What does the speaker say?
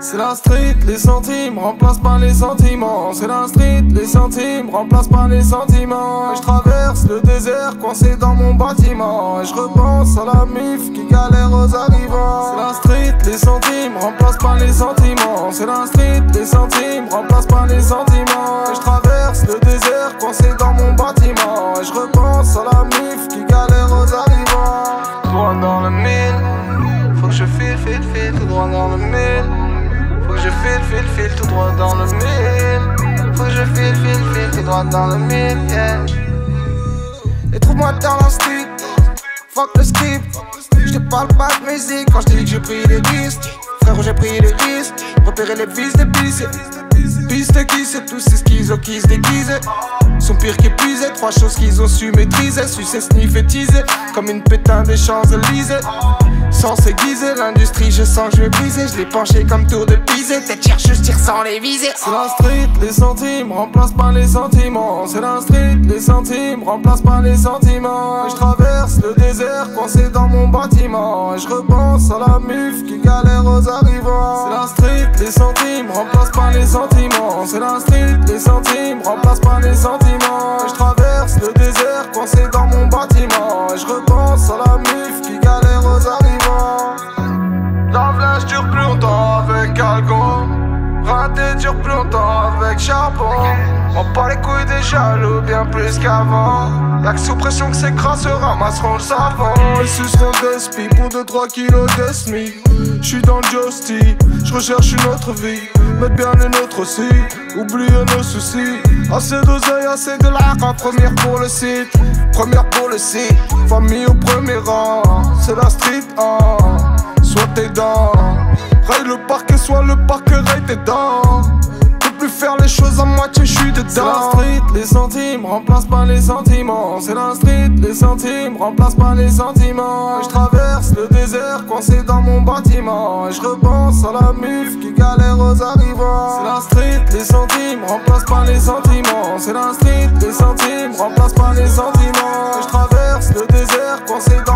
C'est la street, les centimes remplacent pas les sentiments. C'est la street, les centimes remplacent pas les sentiments. Je traverse le désert coincé dans mon bâtiment. Et je repense à la mif qui galère aux arrivants. C'est la street, les centimes remplacent pas les sentiments. C'est la street, les centimes remplacent pas les sentiments. Et je traverse le désert coincé dans mon bâtiment. Et je repense à la mif qui galère aux arrivants. Droit dans le mille, faut que je file, file, file, tout droit dans le mille. Faut que je file, file, file tout droit dans le mille. Faut que je file, file, file tout droit dans le mille, yeah. Et trouve-moi dans la. Fuck le script. Je te parle pas de musique quand je dis que j'ai pris des risques. Frérot, j'ai pris des risques. Repérer les vis des pistes. Piste qui c'est tous ces schizos qui se déguisent. Sont pires qu'épuisés, trois choses qu'ils ont su maîtriser. Sucer, sniffer, teaser. Comme une pétain des Champs-Élysées. Sans s'aiguiser, l'industrie, je sens que je vais briser. Je l'ai penché comme tour de pisé. Tête chercheuse, tire sans les viser. C'est la street, les centimes remplacent pas les sentiments. C'est la street, les centimes remplacent pas les sentiments. Je traverse le désert coincé dans mon bâtiment. Je repense à la muf qui galère aux arrivants. C'est la street, les centimes remplacent pas les sentiments. C'est la street, les centimes remplacent pas les sentiments. Je traverse le désert coincé dans mon bâtiment. Je repense à la muf Lave-linge dure plus longtemps avec alcool. Raté dure plus longtemps avec charbon. On pas les couilles des jaloux bien plus qu'avant. Y'a que sous pression que ces crasses ramasseront le savon. Ils suceront des spies pour 2-3 kilos de SMIC. J'suis dans le Justy, j'recherche une autre vie. Mettre bien les nôtres aussi, oublier nos soucis. Assez d'oseille, assez de l'argent, première pour le site. Première pour le site, famille au premier rang. C'est la street, hein. Soit tes dents, raille le parquet, soit le parquet raille tes dents. Peux plus faire les choses à moitié, je suis dedans. C'est la street, les centimes remplacent pas les sentiments. C'est la street, les centimes remplacent pas les sentiments. Je traverse le désert coincé dans mon bâtiment. Et je repense à la muf qui galère aux arrivants. C'est la street, les centimes remplacent pas les sentiments. C'est la street, les centimes remplacent pas les sentiments. Je traverse le désert coincé dans